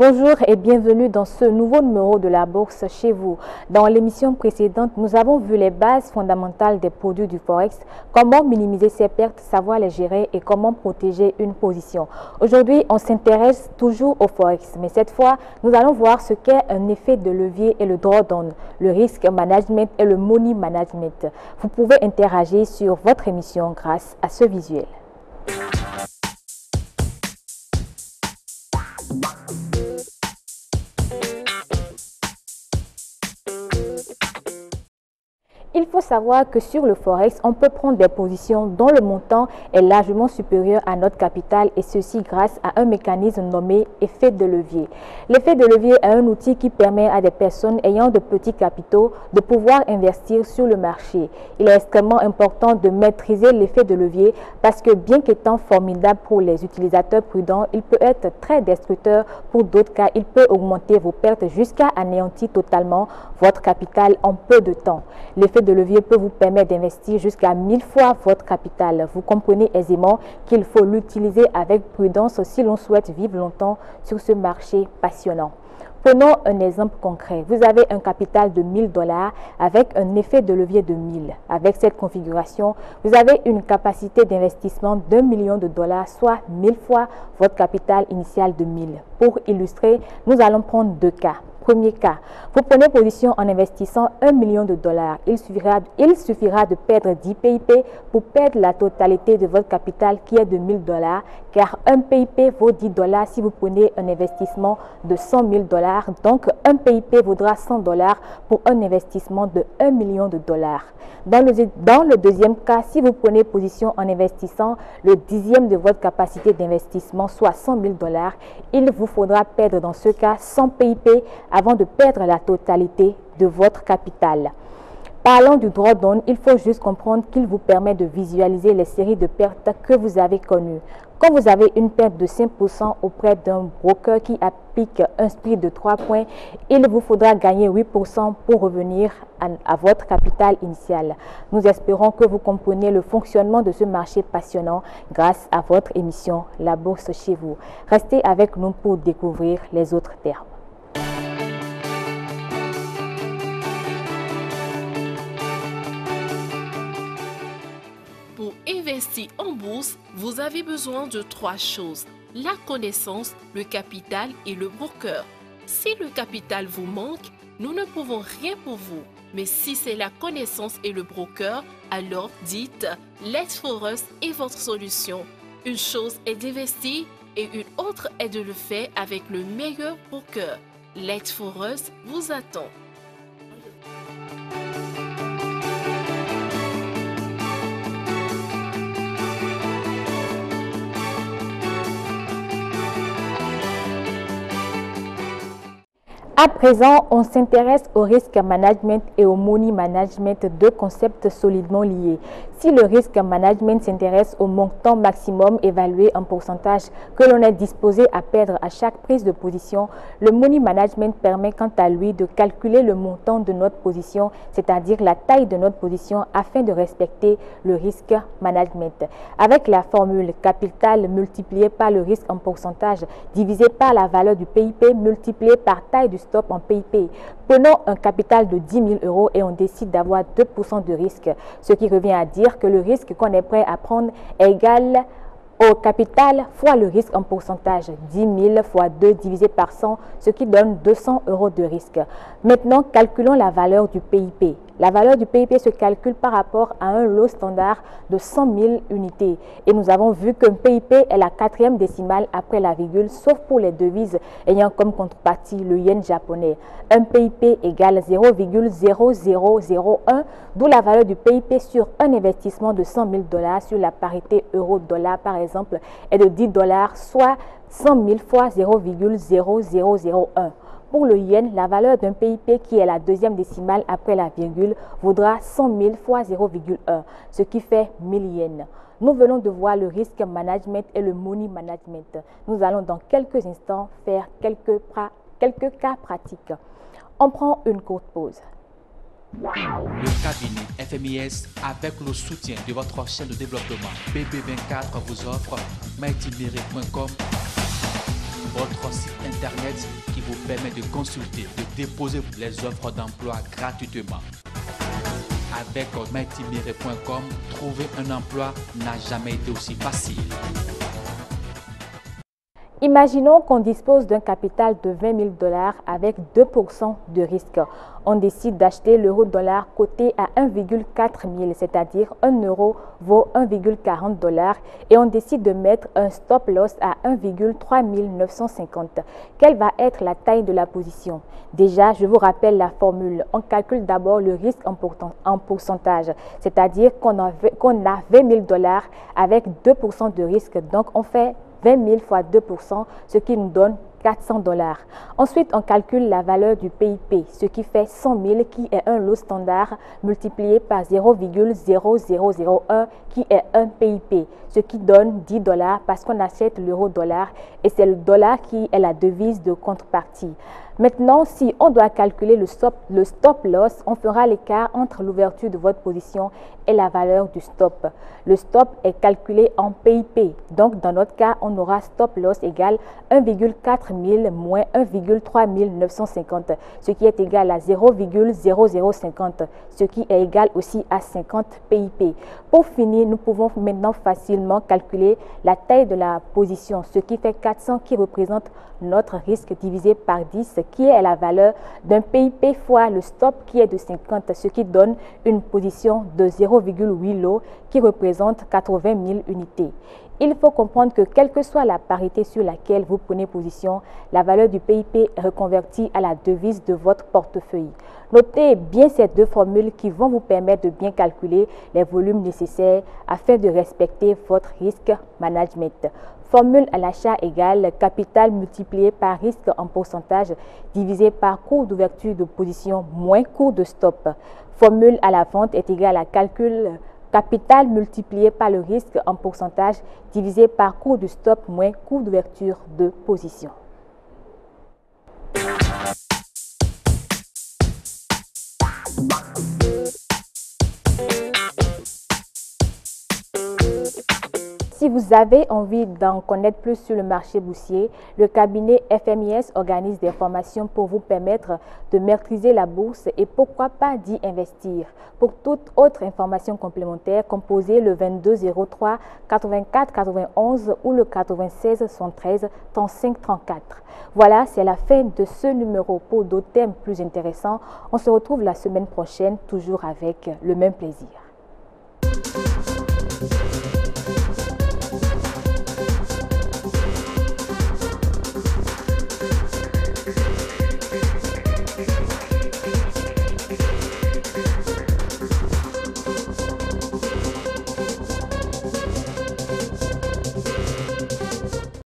Bonjour et bienvenue dans ce nouveau numéro de la bourse chez vous. Dans l'émission précédente, nous avons vu les bases fondamentales des produits du Forex, comment minimiser ses pertes, savoir les gérer et comment protéger une position. Aujourd'hui, on s'intéresse toujours au Forex, mais cette fois, nous allons voir ce qu'est un effet de levier et le drawdown, le risque management et le money management. Vous pouvez interagir sur votre émission grâce à ce visuel. Il faut savoir que sur le Forex, on peut prendre des positions dont le montant est largement supérieur à notre capital et ceci grâce à un mécanisme nommé effet de levier. L'effet de levier est un outil qui permet à des personnes ayant de petits capitaux de pouvoir investir sur le marché. Il est extrêmement important de maîtriser l'effet de levier parce que bien qu'étant formidable pour les utilisateurs prudents, il peut être très destructeur pour d'autres car il peut augmenter vos pertes jusqu'à anéantir totalement votre capital en peu de temps. L'effet levier peut vous permettre d'investir jusqu'à 1000 fois votre capital. Vous comprenez aisément qu'il faut l'utiliser avec prudence si l'on souhaite vivre longtemps sur ce marché passionnant. Prenons un exemple concret. Vous avez un capital de 1000 dollars avec un effet de levier de 1000. Avec cette configuration, vous avez une capacité d'investissement d'un million de dollars, soit 1000 fois votre capital initial de 1000. Pour illustrer, nous allons prendre deux cas. Premier cas, vous prenez position en investissant 1 million de dollars. Il suffira, de perdre 10 PIP pour perdre la totalité de votre capital qui est de 1000 dollars, car un PIP vaut 10 dollars si vous prenez un investissement de 100 000 dollars. Donc, un PIP vaudra 100 dollars pour un investissement de 1 million de dollars. Dans le, dans le deuxième cas, si vous prenez position en investissant le dixième de votre capacité d'investissement, soit 100 000 dollars, il vous faudra perdre dans ce cas 100 PIP avant de perdre la totalité de votre capital. Parlant du drawdown, il faut juste comprendre qu'il vous permet de visualiser les séries de pertes que vous avez connues. Quand vous avez une perte de 5% auprès d'un broker qui applique un split de 3 points, il vous faudra gagner 8% pour revenir à, à, votre capital initial. Nous espérons que vous comprenez le fonctionnement de ce marché passionnant grâce à votre émission La Bourse chez vous. Restez avec nous pour découvrir les autres termes. Pour investir en bourse, vous avez besoin de trois choses. La connaissance, le capital et le broker. Si le capital vous manque, nous ne pouvons rien pour vous. Mais si c'est la connaissance et le broker, alors dites Let's for Us est votre solution. Une chose est d'investir et une autre est de le faire avec le meilleur broker. Let's for Us vous attend. À présent, on s'intéresse au risque management et au money management, deux concepts solidement liés. Si le risque management s'intéresse au montant maximum évalué en pourcentage que l'on est disposé à perdre à chaque prise de position, le money management permet quant à lui de calculer le montant de notre position, c'est-à-dire la taille de notre position afin de respecter le risque management. Avec la formule capital multiplié par le risque en pourcentage divisé par la valeur du PIP multiplié par taille du stop en PIP. Prenons un capital de 10 000 euros et on décide d'avoir 2% de risque, ce qui revient à dire que le risque qu'on est prêt à prendre est égal au capital fois le risque en pourcentage, 10 000 fois 2 divisé par 100, ce qui donne 200 euros de risque. Maintenant, calculons la valeur du PIP. La valeur du PIP se calcule par rapport à un lot standard de 100 000 unités. Et nous avons vu qu'un PIP est la quatrième décimale après la virgule, sauf pour les devises ayant comme contrepartie le yen japonais. Un PIP égale 0,0001, d'où la valeur du PIP sur un investissement de 100 000 dollars sur la parité euro-dollar, par exemple, est de 10 dollars, soit 100 000 fois 0,0001. Pour le yen, la valeur d'un PIP qui est la deuxième décimale après la virgule vaudra 100 000 fois 0,1, ce qui fait 1000 yens. Nous venons de voir le risque management et le money management. Nous allons dans quelques instants faire quelques, quelques cas pratiques. On prend une courte pause. Le cabinet FMIS, avec le soutien de votre chaîne de développement BB24, vous offre mytimeric.com votre site internet qui vous permet de consulter, de déposer les offres d'emploi gratuitement. Avec mytimire.com, trouver un emploi n'a jamais été aussi facile. Imaginons qu'on dispose d'un capital de 20 000 dollars avec 2% de risque. On décide d'acheter l'euro-dollar coté à 1,4 000, c'est-à-dire 1 euro vaut 1,40 dollars et on décide de mettre un stop loss à 1,3 950. Quelle va être la taille de la position? Déjà, je vous rappelle la formule. On calcule d'abord le risque en pourcentage, c'est-à-dire qu'on a 20 000 dollars avec 2% de risque. Donc, on fait 20 000 fois 2% ce qui nous donne 400 dollars. Ensuite, on calcule la valeur du PIP, ce qui fait 100 000 qui est un lot standard multiplié par 0,0001 qui est un PIP, ce qui donne 10 dollars parce qu'on achète l'euro dollar et c'est le dollar qui est la devise de contrepartie. Maintenant, si on doit calculer le stop, le stop loss, on fera l'écart entre l'ouverture de votre position et la valeur du stop. Le stop est calculé en PIP. Donc, dans notre cas, on aura stop loss égal 1,4 000 moins 1,3 950, ce qui est égal à 0,0050, ce qui est égal aussi à 50 PIP. Pour finir, nous pouvons maintenant facilement calculer la taille de la position, ce qui fait 400 qui représente notre risque divisé par 10 qui est la valeur d'un PIP fois le stop qui est de 50, ce qui donne une position de 0,8 lots qui représente 80 000 unités. Il faut comprendre que quelle que soit la parité sur laquelle vous prenez position, la valeur du PIP est reconvertie à la devise de votre portefeuille. Notez bien ces deux formules qui vont vous permettre de bien calculer les volumes nécessaires afin de respecter votre risque management. Formule à l'achat égale capital multiplié par risque en pourcentage divisé par cours d'ouverture de position moins cours de stop. Formule à la vente est égale à calcul Capital multiplié par le risque en pourcentage divisé par coût de stop moins coût d'ouverture de position. Si vous avez envie d'en connaître plus sur le marché boursier, le cabinet FMIS organise des formations pour vous permettre de maîtriser la bourse et pourquoi pas d'y investir. Pour toute autre information complémentaire, composez le 2203 84 91 ou le 96 113 35 34. Voilà, c'est la fin de ce numéro. Pour d'autres thèmes plus intéressants, on se retrouve la semaine prochaine, toujours avec le même plaisir.